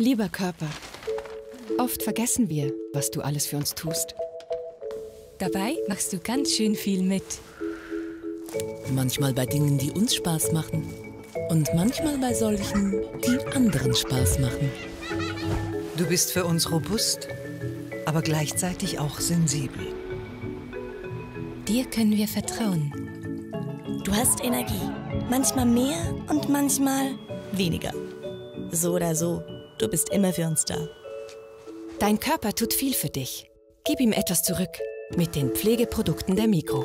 Lieber Körper, oft vergessen wir, was du alles für uns tust. Dabei machst du ganz schön viel mit. Manchmal bei Dingen, die uns Spaß machen. Und manchmal bei solchen, die anderen Spaß machen. Du bist für uns robust, aber gleichzeitig auch sensibel. Dir können wir vertrauen. Du hast Energie. Manchmal mehr und manchmal weniger. So oder so, du bist immer für uns da. Dein Körper tut viel für dich. Gib ihm etwas zurück mit den Pflegeprodukten der Mikro.